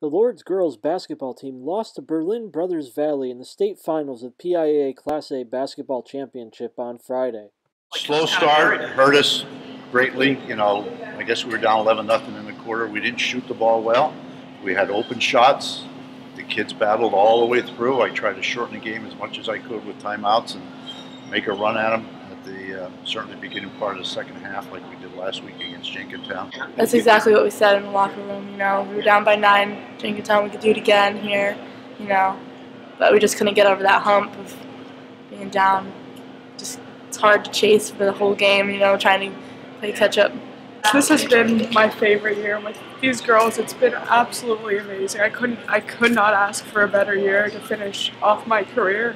The Lourdes girls basketball team lost to Berlin Brothersvalley in the state finals of PIAA Class A basketball championship on Friday. Slow start hurt us greatly. You know, I guess we were down 11 nothing in the quarter. We didn't shoot the ball well. We had open shots. The kids battled all the way through. I tried to shorten the game as much as I could with timeouts and make a run at them at the uh, certainly beginning part of the second half, like we did last week against Jenkintown. That's exactly what we said in the locker room. You know, we were down by nine, Jenkintown. We could do it again here. You know, but we just couldn't get over that hump of being down. Just it's hard to chase for the whole game. You know, trying to play catch up. This has been my favorite year with these girls. It's been absolutely amazing. I couldn't, I could not ask for a better year to finish off my career.